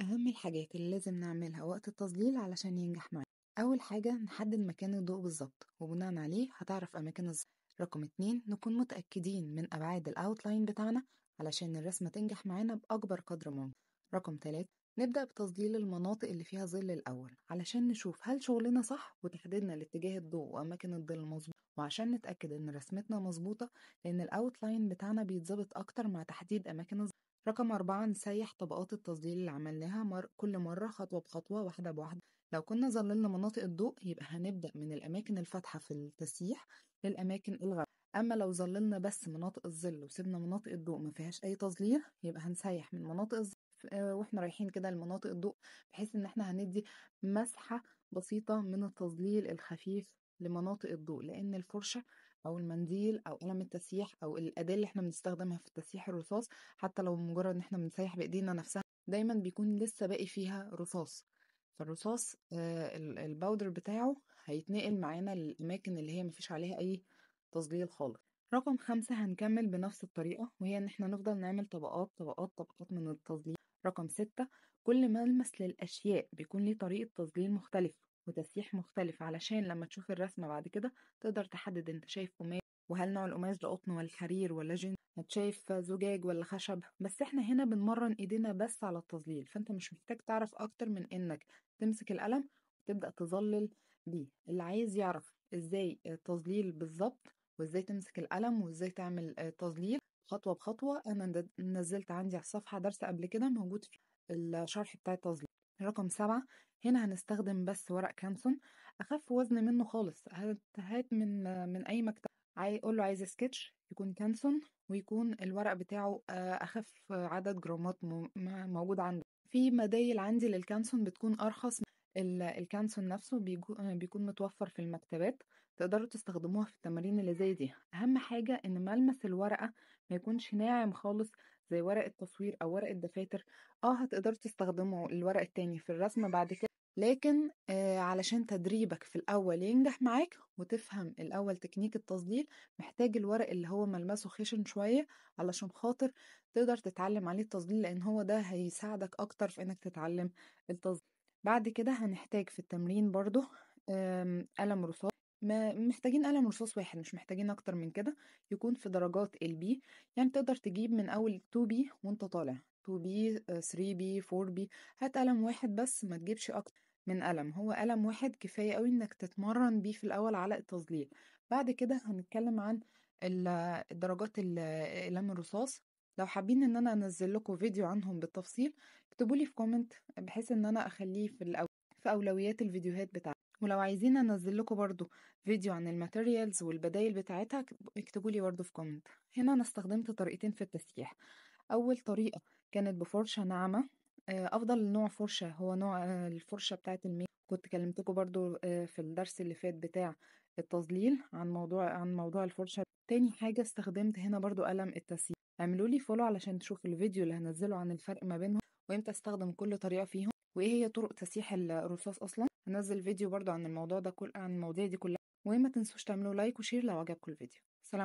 أهم الحاجات اللي لازم نعملها وقت التظليل علشان ينجح معانا أول حاجة نحدد مكان الضوء بالظبط وبناء عليه هتعرف أماكن الظل رقم اتنين نكون متأكدين من أبعاد الأوتلاين بتاعنا علشان الرسمة تنجح معانا بأكبر قدر ممكن. رقم تلاتة نبدأ بتظليل المناطق اللي فيها ظل الأول علشان نشوف هل شغلنا صح وتحديدنا لاتجاه الضوء وأماكن الظل مظبوط. وعشان نتأكد إن رسمتنا مظبوطة لأن الأوتلاين بتاعنا بيتظبط أكتر مع تحديد أماكن الظل رقم أربعة نسيح طبقات التظليل اللي عملناها مر... كل مرة خطوة بخطوة واحدة بواحدة. لو كنا ظللنا مناطق الضوء يبقى هنبدأ من الأماكن الفاتحة في التسييح للأماكن الغامقة أما لو ظللنا بس مناطق الظل وسيبنا مناطق الضوء ما فيهاش أي تظليل يبقى هنسيح من مناطق الظل وإحنا رايحين كده لمناطق الضوء بحيث إن إحنا هندي مسحة بسيطة من التظليل الخفيف لمناطق الضوء لأن الفرشة أو المنديل أو قلم التسييح أو الأداة اللي إحنا بنستخدمها في التسييح الرصاص حتى لو مجرد إن إحنا بنسيح بإيدينا نفسها دايما بيكون لسه باقي فيها رصاص. فالرصاص آه الباودر بتاعه هيتنقل معانا للأماكن اللي هي مفيش عليها أي تظليل خالص. رقم خمسة هنكمل بنفس الطريقة وهي إن إحنا نفضل نعمل طبقات طبقات طبقات من التظليل. رقم ستة كل ملمس للأشياء بيكون ليه طريقة تظليل مختلف وتسييح مختلف علشان لما تشوف الرسمة بعد كده تقدر تحدد أنت شايف قماش وهل نوع القماش ده قطن ولا حرير ولا جين شايف زجاج ولا خشب. بس إحنا هنا بنمرن إيدينا بس على التظليل فأنت مش محتاج تعرف أكتر من إنك تمسك القلم وتبدأ تظلل بيه. اللي عايز يعرف إزاي التظليل بالظبط وإزاي تمسك القلم وإزاي تعمل تظليل خطوة بخطوة أنا نزلت عندي على الصفحة درس قبل كده موجود في الشرح بتاع التظليل. رقم سبعة هنا هنستخدم بس ورق كانسون. أخف وزن منه خالص هات من من أي مكتب. قول له عايز سكتش يكون Canson ويكون الورق بتاعه أخف عدد جرامات موجود عنده. في بدايل عندي لل Canson بتكون أرخص ال Canson نفسه بيكون متوفر في المكتبات تقدروا تستخدموها في التمارين اللي زي دي. أهم حاجة إن ملمس الورقة ما يكونش ناعم خالص زي ورق التصوير أو ورق الدفاتر. آه هتقدروا تستخدموا الورق التاني في الرسم بعد كده. لكن آه علشان تدريبك في الأول ينجح معاك وتفهم الأول تكنيك التظليل محتاج الورق اللي هو ملمسه خشن شوية علشان خاطر تقدر تتعلم عليه التظليل لأن هو ده هيساعدك أكتر في إنك تتعلم التظليل بعد كده هنحتاج في التمرين برضو قلم رصاص. ما محتاجين قلم رصاص واحد مش محتاجين أكتر من كده يكون في درجات ال B يعني تقدر تجيب من أول 2 B وأنت طالع. 2 B 3 B 4 B هات قلم واحد بس ما تجيبش أكتر من قلم. هو قلم واحد كفاية قوي إنك تتمرن بيه في الأول على التظليل. بعد كده هنتكلم عن الدرجات القلم الرصاص. لو حابين إن أنا أنزل لكم فيديو عنهم بالتفصيل اكتبوا لي في comment بحيث إن أنا أخليه في الأول في أولويات الفيديوهات بتاعتي. ولو عايزين أنزل لكم برضو فيديو عن ال materials والبدايل بتاعتها اكتبوا لي برضو في comment هنا أنا استخدمت طريقتين في التسييح. أول طريقة كانت بفرشة ناعمة أفضل نوع فرشة هو نوع الفرشة بتاعت الميك كنت كلمتكم برضو في الدرس اللي فات بتاع التظليل عن موضوع عن موضوع الفرشة. تاني حاجة استخدمت هنا برضو قلم التسييح اعملوا لي follow علشان تشوفوا الفيديو اللي هنزله عن الفرق ما بينهم وامتى استخدم كل طريقة فيهم وايه هي طرق تسييح الرصاص أصلا. هنزل فيديو برضو عن الموضوع ده كل عن المواضيع دي كلها وما تنسوش تعملوا like و share لو عجبكم الفيديو. سلام.